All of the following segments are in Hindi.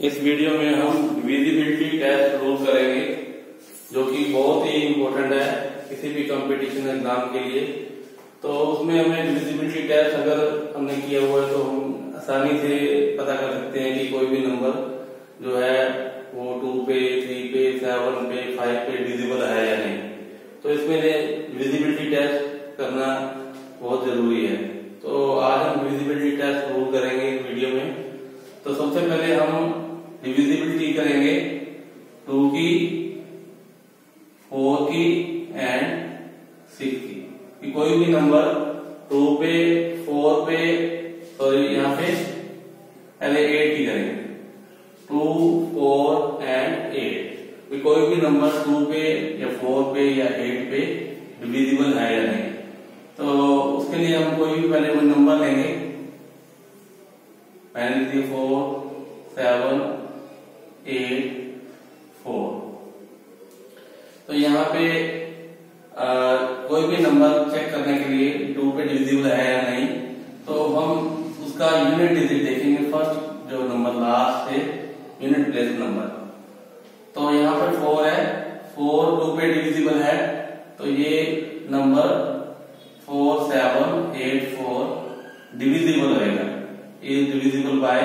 इस वीडियो में हम विजिबिलिटी टेस्ट रूल करेंगे, जो कि बहुत ही इम्पोर्टेंट है किसी भी कंपटीशन एग्ज़ाम के लिए। तो उसमें हमें विजिबिलिटी टेस्ट अगर हमने किया हुआ है तो हम आसानी से पता कर सकते हैं कि कोई भी नंबर जो है, वो टू पे थ्री पे सेवन पे फाइव पे विजिबल है या नहीं। तो इसमें विजिबिलिटी टेस्ट करना बहुत ज़रूरी है। तो आज हम विजिबिलिटी टेस्ट रूल करेंगे वीडियो में। तो सबसे पहले हम डिविजिबिलिटी करेंगे टू की, फोर की एंड सिक्स की। कि कोई भी नंबर टू पे, फोर पे सॉरी यहाँ पे, पहले एट की करेंगे। टू, फोर एंड एट कि कोई भी नंबर टू पे या फोर पे या एट पे डिविजिबल है या नहीं। तो उसके लिए हम कोई भी पहले कोई नंबर लेंगे। पहले लीजिए फोर सेवन एट फोर तो यहाँ पे आ, कोई भी नंबर चेक करने के लिए टू पे डिविजिबल है या नहीं तो हम उसका यूनिट डिजिट देखेंगे फ़र्स्ट जो नंबर लास्ट है यूनिट प्लेस नंबर तो यहाँ पर फोर है फोर टू पे डिविजिबल है तो ये number four seven eight four divisible रहेगा. ये divisible by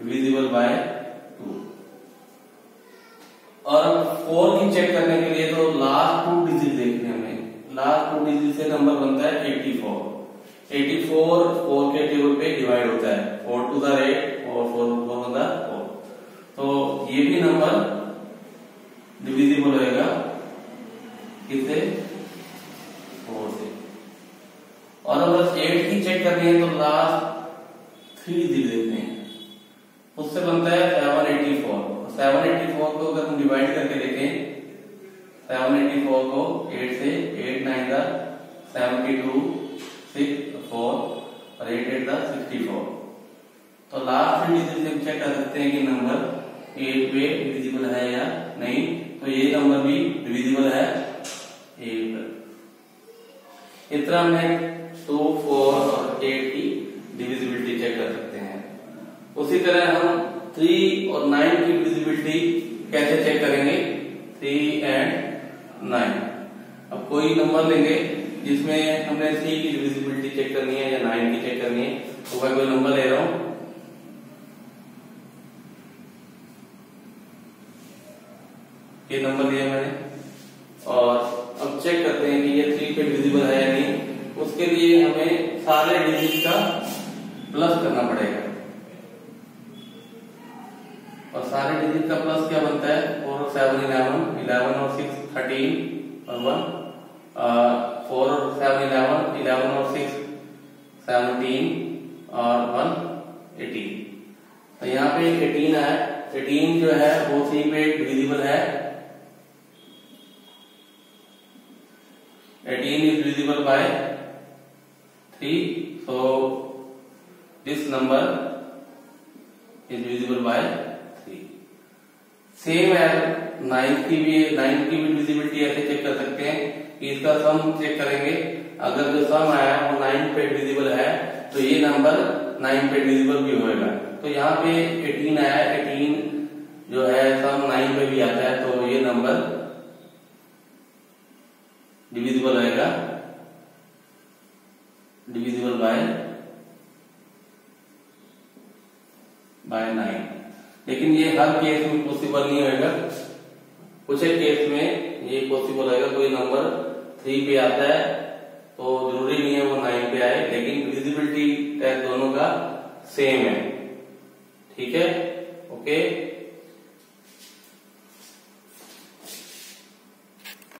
divisible by two और फोर की चेक करने के लिए तो लास्ट टू डिजिट देखने हमें। लास्ट टू डिजिट से नंबर बनता है eighty four eighty four four के टेबल पे डिवाइड होता है। फोर टू द एट और फोर फोर फोर तो ये भी नंबर डिविजिबल रहेगा किससे? फोर से। और अगर एट की चेक करनी है तो लास्ट थ्री डिजिट उससे बनता है seven eighty four seven eighty four को अगर हम डिवाइड करके देखें सेवन एटी फोर को एट से eight nine the seventy two six four और eight eight the sixty four तो लास्ट डिजिट से चेक कर सकते हैं कि नंबर एट पे डिविजिबल है या नहीं. तो ये नंबर भी डिविजिबल है एट इतना हमने टू फोर और एट की डिविजिबिलिटी चेक कर सकते हैं. उसी तरह डिविजिबिलिटी कैसे चेक करेंगे? थ्री एंड नाइन अब कोई नंबर लेंगे जिसमें हमने थ्री की डिविजिबिलिटी चेक करनी है या नाइन की चेक करनी है। तो मैं कोई नंबर ले रहा हूँ। ये नंबर लिया मैंने। और अब चेक करते हैं कि ये थ्री पे डिविजिबल है या नहीं। उसके लिए हमें सारे डिजिट का प्लस करना पड़ेगा। और सारे डिजिट का प्लस क्या बनता है? फोर सेवन इलेवन इलेवन और सिक्स थर्टीन और one four seven eleven eleven और सिक्स सेवनटीन और वन एटीन तो यहाँ पे एटीन है एटीन जो है, वो थ्री पे डिविजिबल है. Eighteen is divisible by three so this number divisible by three same है नाइन्थ की भी नाइन्थ की भी डिविजिबिलिटी ऐसे चेक कर सकते हैं कि इसका सम चेक करेंगे। अगर जो सम आया, वो नाइन पे डिविजिबल है तो ये नंबर नाइन पे डिविजिबल भी होएगा। तो यहाँ पे एटीन आया एटीन जो है सम नाइन पे भी आता है तो ये नंबर डिविजिबल रहेगा। डिविजिबल बाय बाय नाइन लेकिन ये हर केस में पॉसिबल नहीं होगा कुछ एक केस में ये पॉसिबल होगा कोई नंबर थ्री पे आता है तो ज़रूरी नहीं है वो नाइन पे आए, लेकिन विजिबिलिटी टेस्ट दोनों का सेम है। ठीक है? ओके